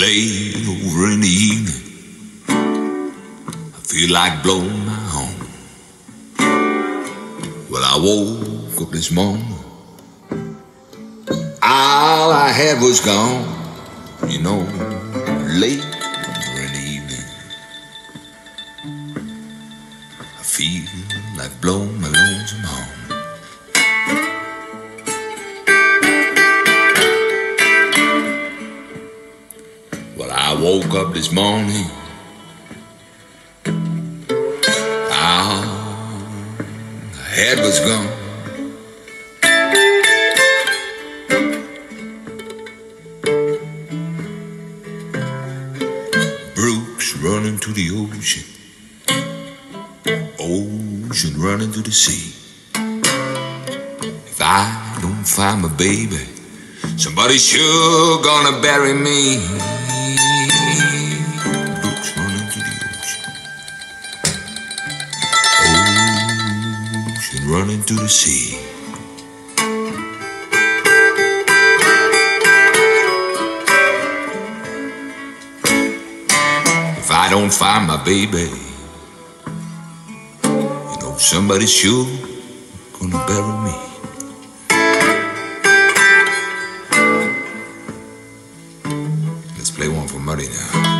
Late over in the evening, I feel like blowing my horn. Well, I woke up this morning, all I had was gone. You know, late over in the evening, I feel like blowing my lonesome horn. Well, I woke up this morning. Ah, All I had was gone. Brooks running to the ocean. Ocean running to the sea. If I don't find my baby, somebody's sure gonna bury me. Running to the sea. If I don't find my baby, you know somebody's sure gonna bury me. Let's play one for Muddy now.